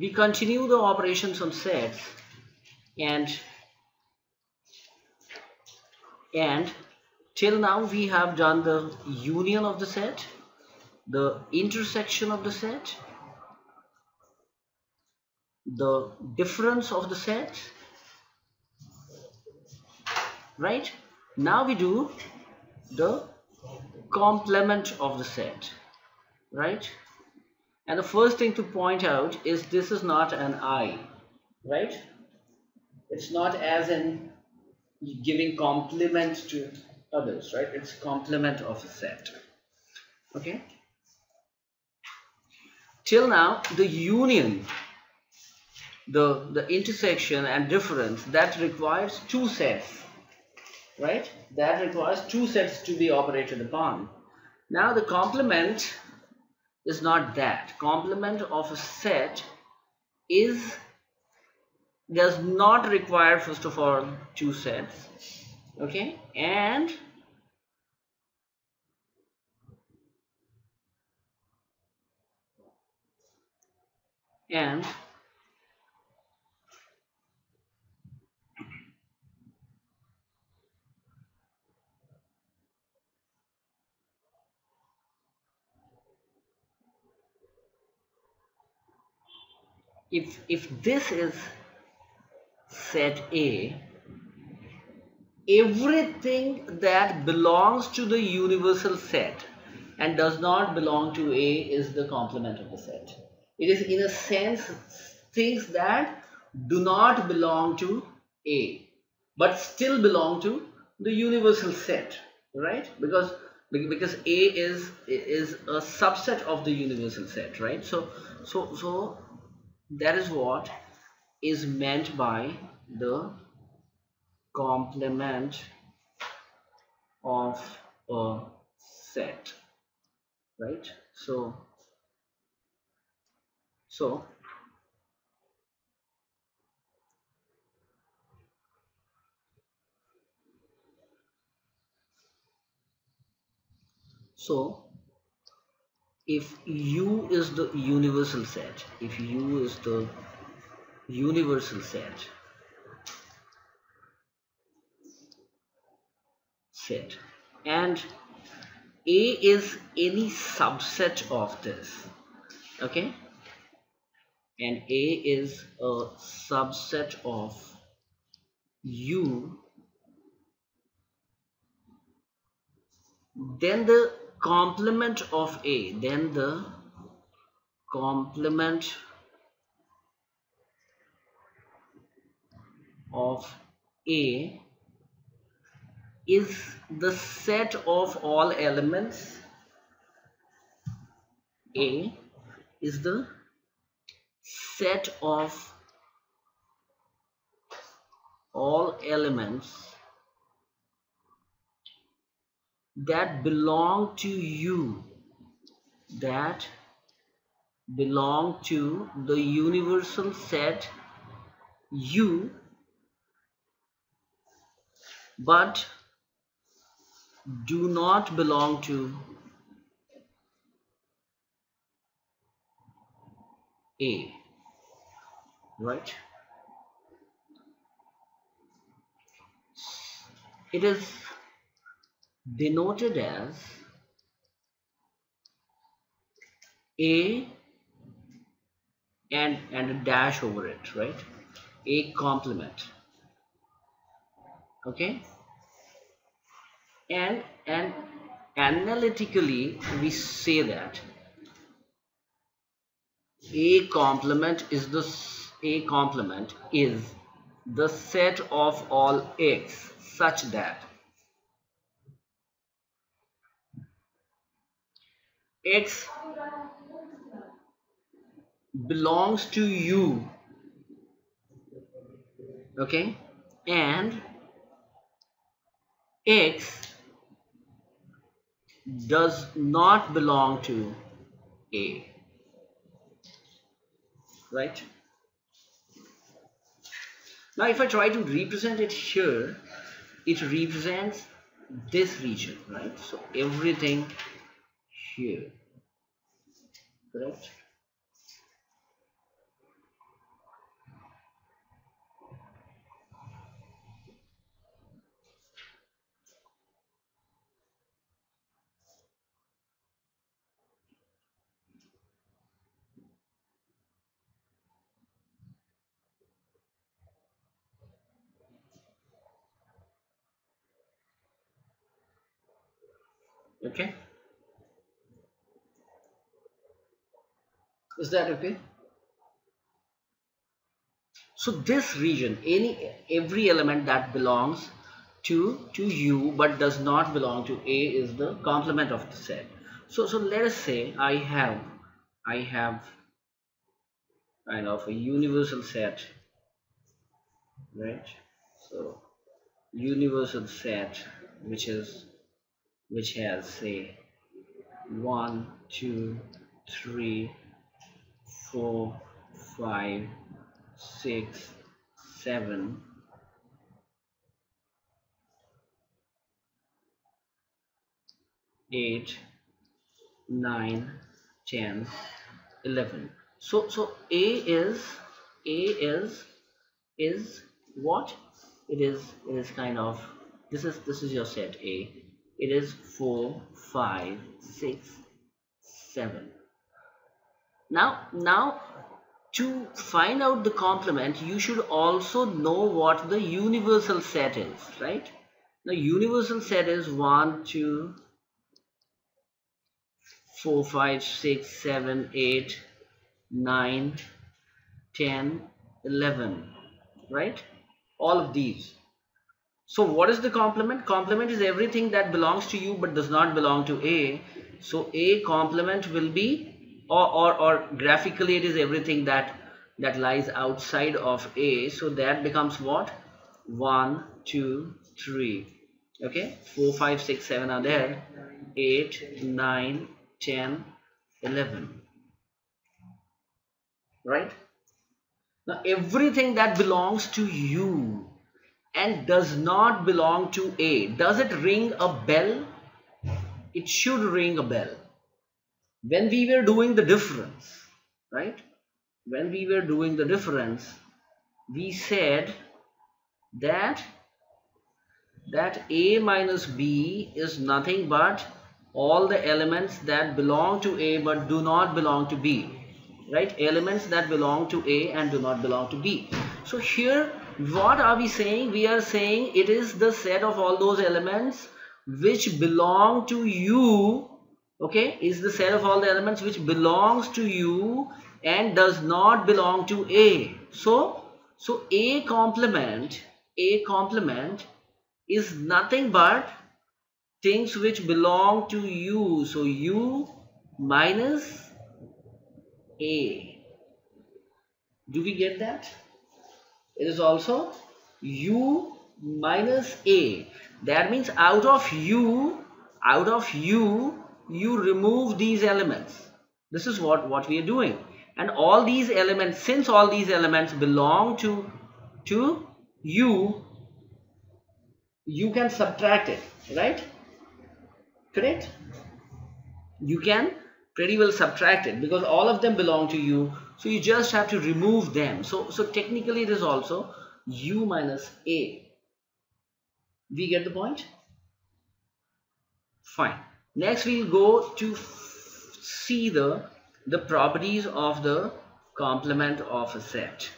we continue the operations on sets and and till now we have done the union of the set the intersection of the set the difference of the set right? Now we do the complement of the set right and the first thing to point out is this is not an I right? It's not as in giving complement to others right? It's complement of a set okay? Till now the union the the intersection and difference that requires two sets right? That requires two sets to be operated upon. Now the complement is not that. Complement of a set is does not require first of all two sets okay? And and if if this is set A everything that belongs to the universal set and does not belong to A is the complement of the set. It is in a sense things that do not belong to A but still belong to the universal set right? Because because A is is a subset of the universal set right? So so so that is what is meant by the complement of a set right? So so so if U is the universal set, if U is the universal set, set and A is any subset of this, okay, and A is a subset of U, then the complement of A then the complement of A is the set of all elements. A is the set of all elements that belong to U that belong to the universal set U but do not belong to A right? It is denoted as a and and a dash over it right? A complement okay? And and analytically we say that a complement is the a complement is the set of all x such that x belongs to U. Okay? And x does not belong to a. Right? Now if I try to represent it here it represents this region right? So everything here. Correct? Okay. Is that okay? So this region any every element that belongs to to u but does not belong to a is the complement of the set so so let us say i have i have kind of a universal set right? So universal set which is which has say one two three four five six seven. Eight nine ten eleven. So so a is a is is what? It is it is kind of this is this is your set a. It is four five six seven now now to find out the complement you should also know what the universal set is right? The universal set is 1 2 4 5 6 7 8 9 10 11 right? All of these. So what is the complement? Complement is everything that belongs to U but does not belong to a. So a complement will be or, or, or graphically it is everything that that lies outside of A. So that becomes what? 1 2 3 okay? 4 5 6 7 are there. 8 9 10 11 right? Now everything that belongs to U and does not belong to A does it ring a bell? It should ring a bell when we were doing the difference right? When we were doing the difference we said that that a minus b is nothing but all the elements that belong to a but do not belong to b right? Elements that belong to a and do not belong to b. So here what are we saying? We are saying it is the set of all those elements which belong to U okay? Is the set of all the elements which belongs to U and does not belong to a. So so a complement a complement is nothing but things which belong to U. So u minus a. Do we get that? It is also u minus a. That means out of u out of u you remove these elements. This is what what we are doing. And all these elements since all these elements belong to to U you can subtract it right? Correct? You can pretty well subtract it because all of them belong to U. So you just have to remove them. So so technically it is also u minus a. We get the point? Fine next we'll go to see the the properties of the complement of a set